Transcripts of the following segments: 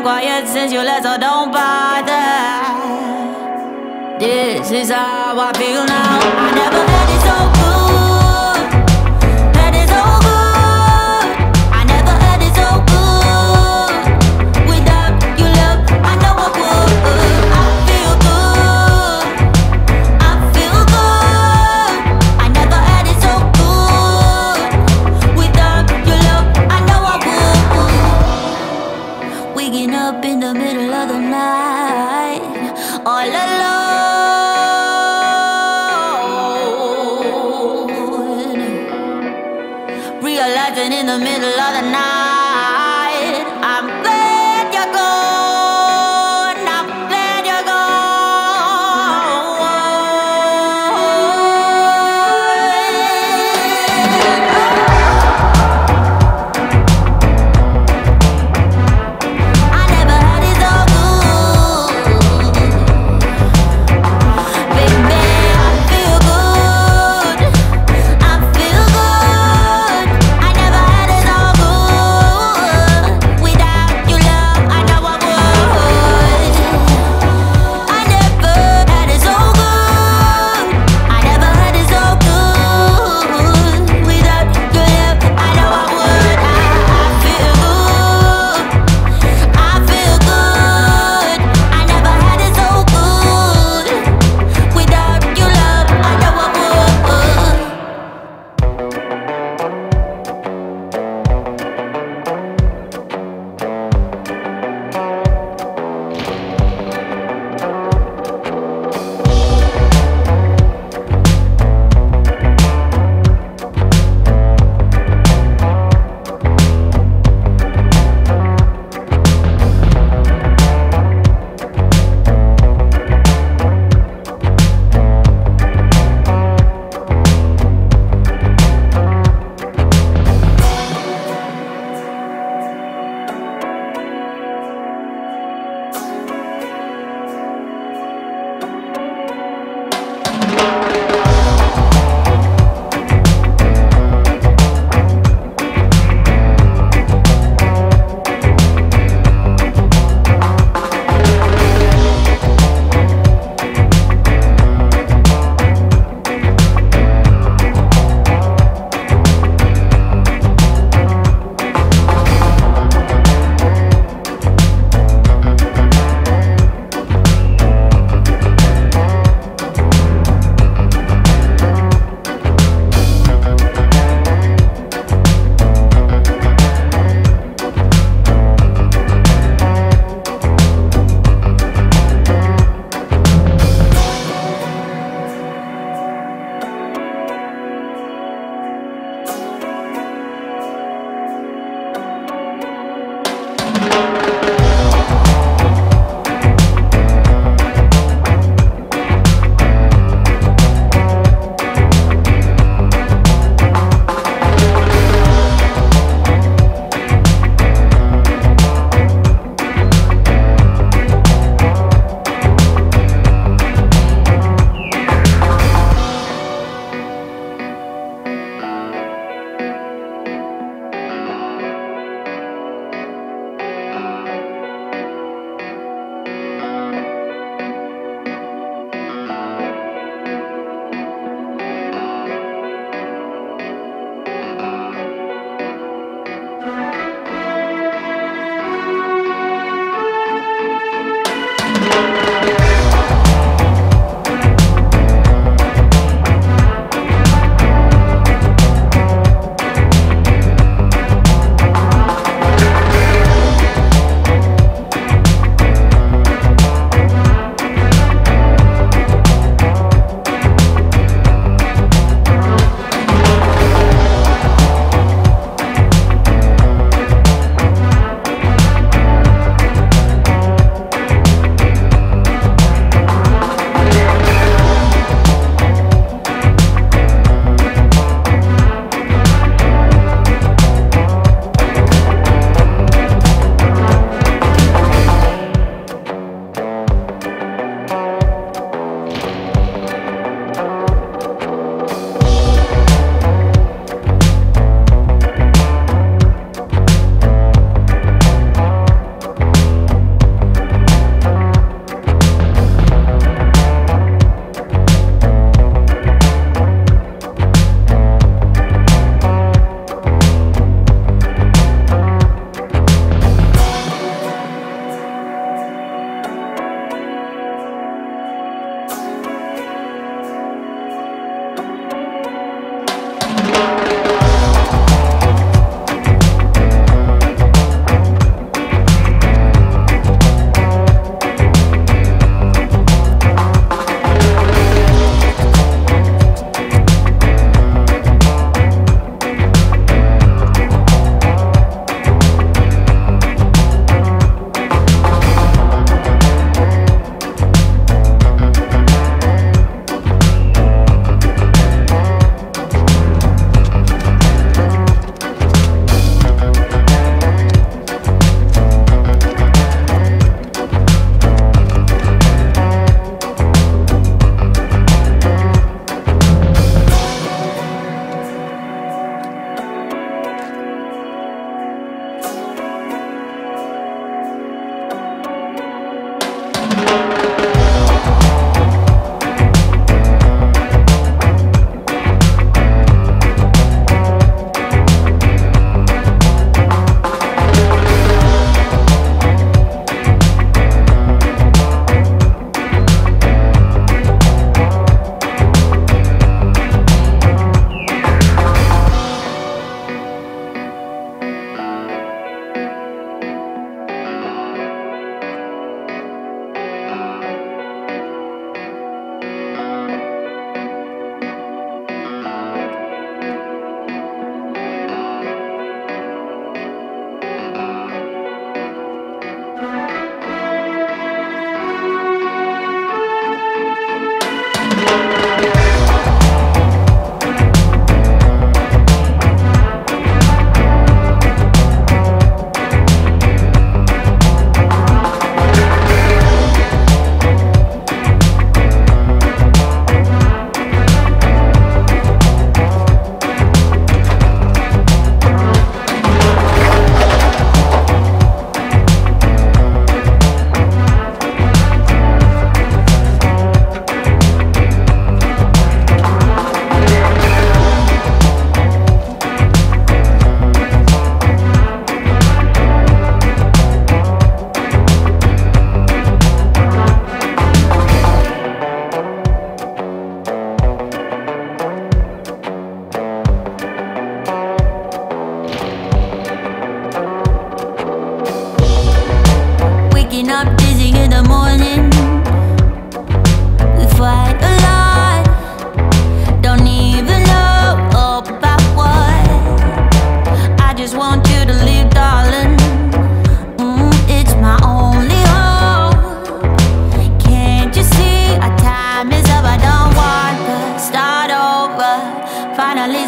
been quiet since you left, so don't bother. This is how I feel now. I never had it so good.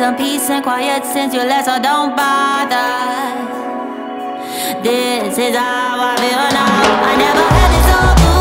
some peace and quiet since you left, so don't bother. This is how I feel now. I never had this good.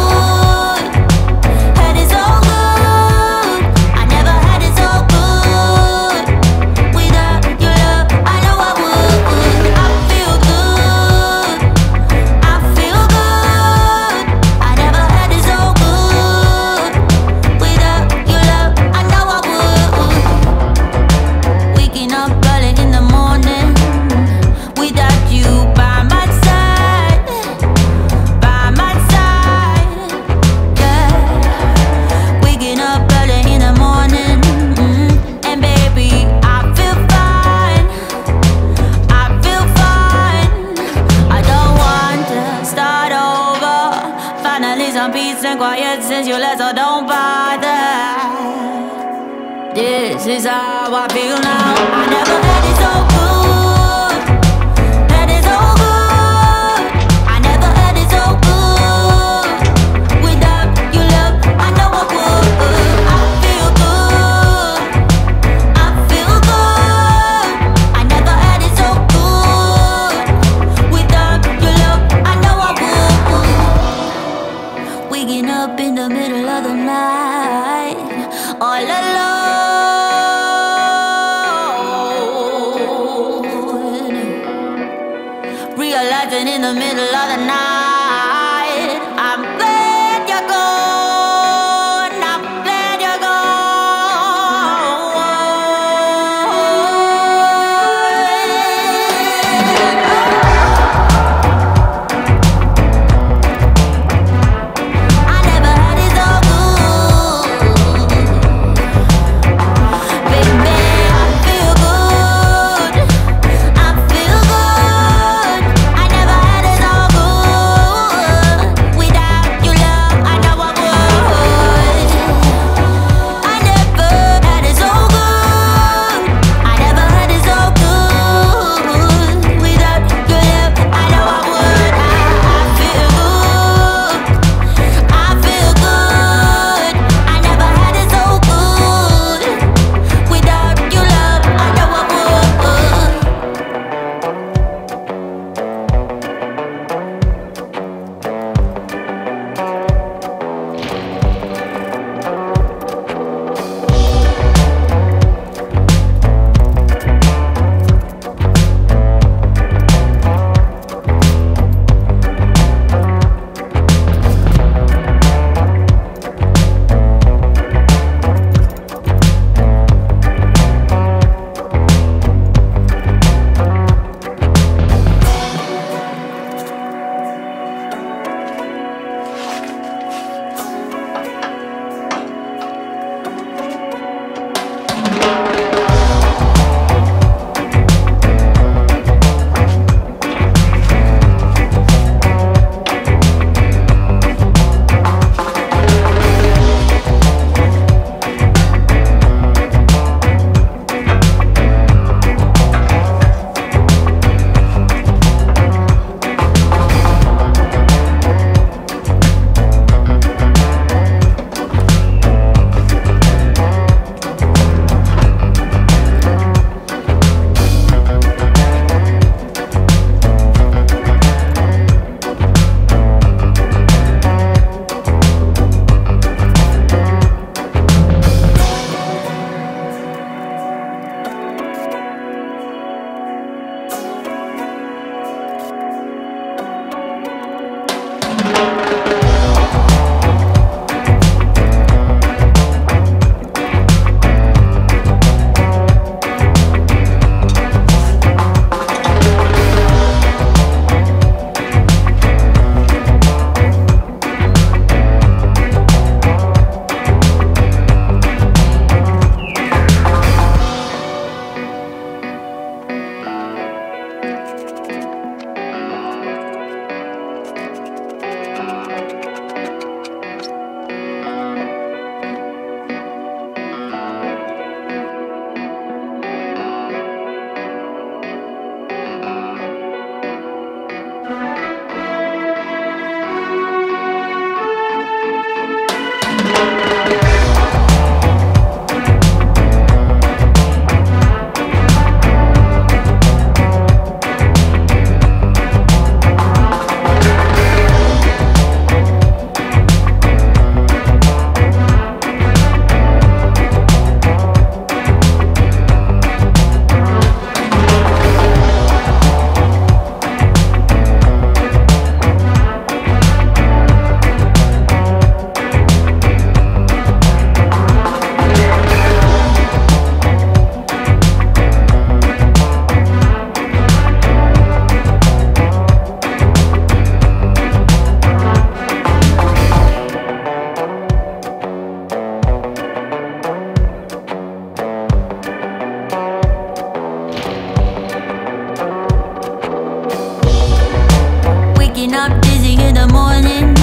waking up dizzy in the morning.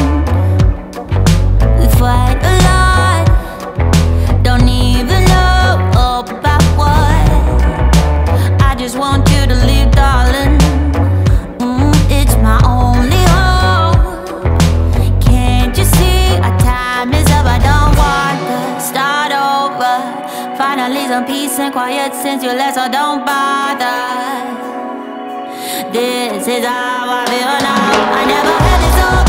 We fight a lot, don't even know about what. I just want you to leave, darling. Mm, it's my only hope. Can't you see our time is up? I don't want to start over. Finally, some peace and quiet since you left, so don't bother. This is how I feel now I never had it so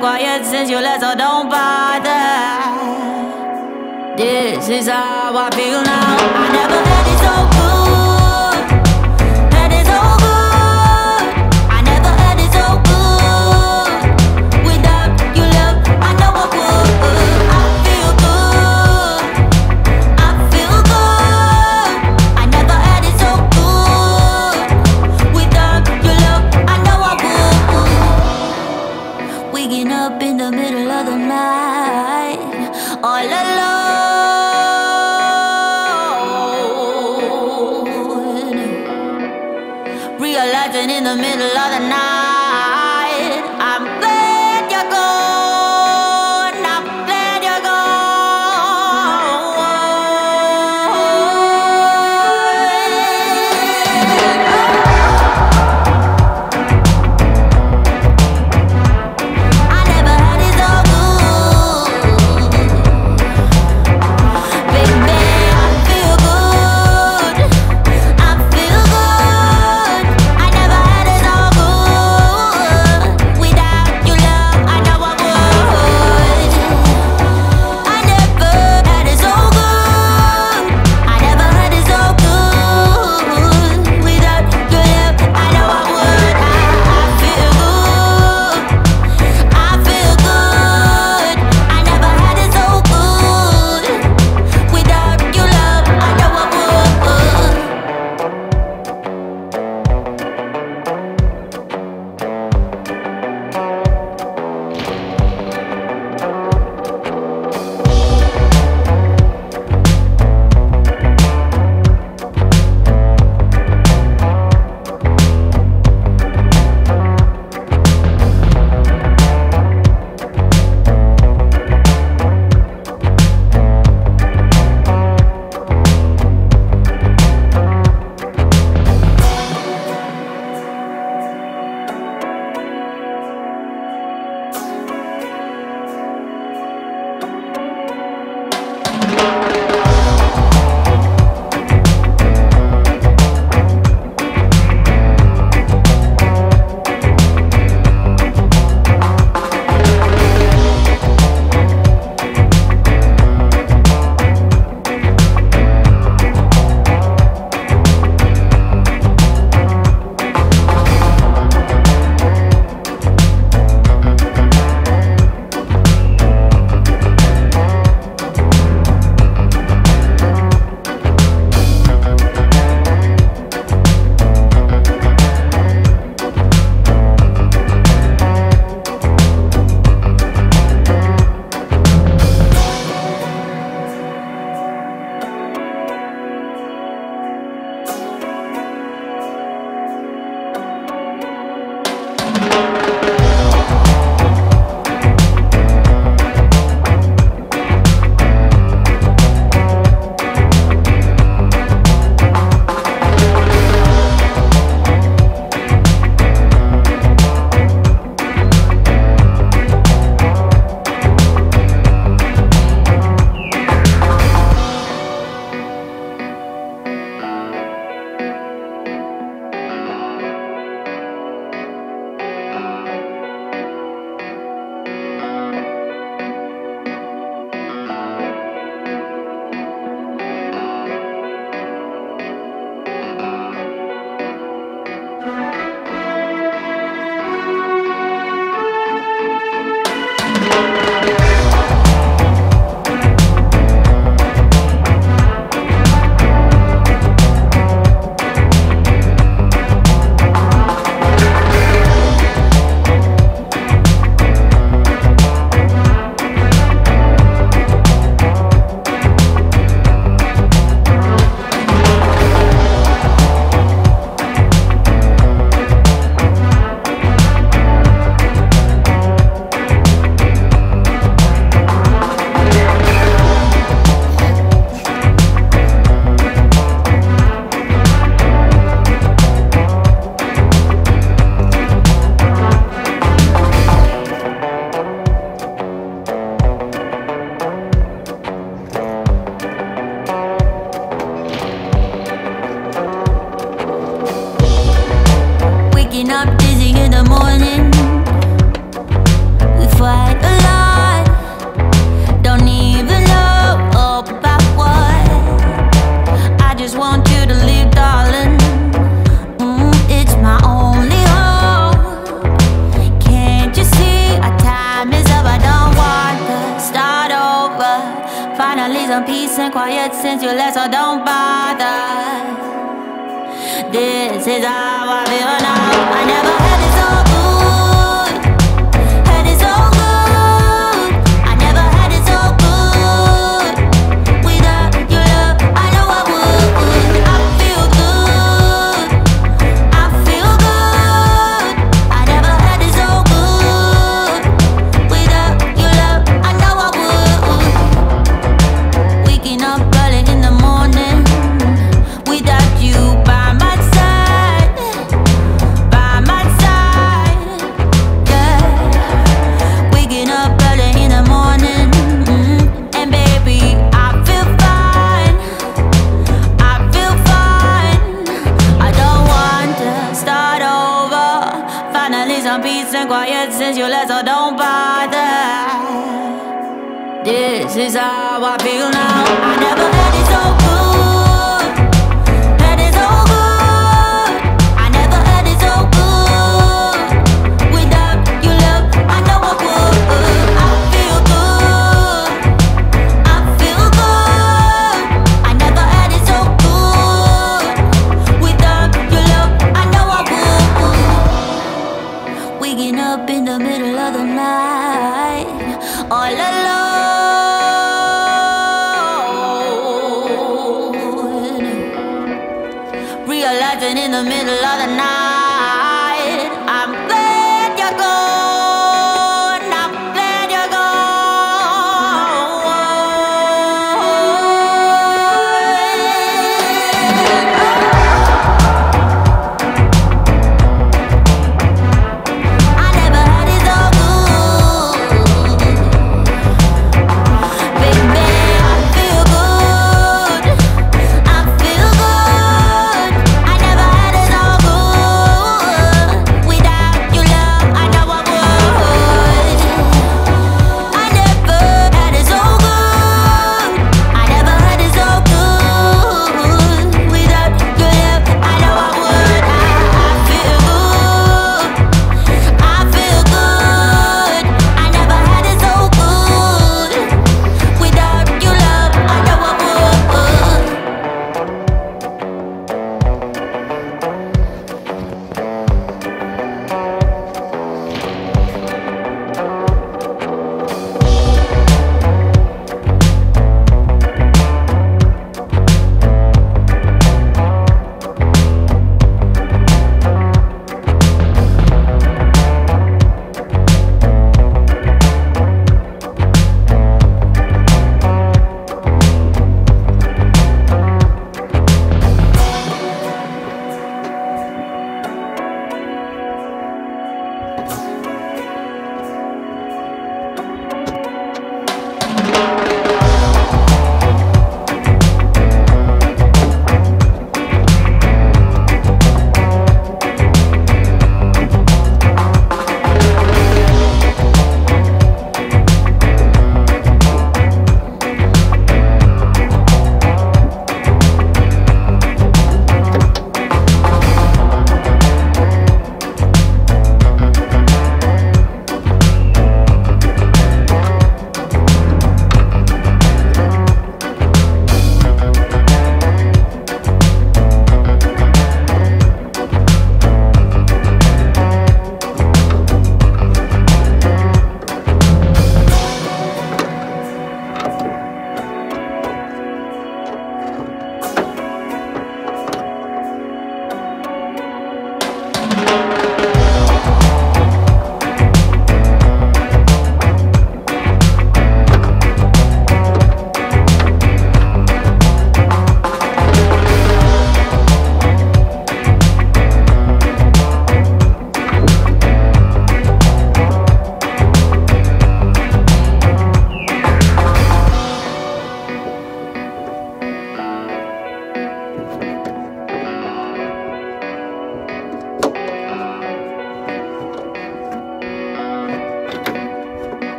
quiet since you left, so don't bother. This is how I feel now. I never.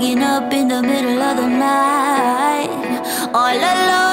waking up in the middle of the night. All alone.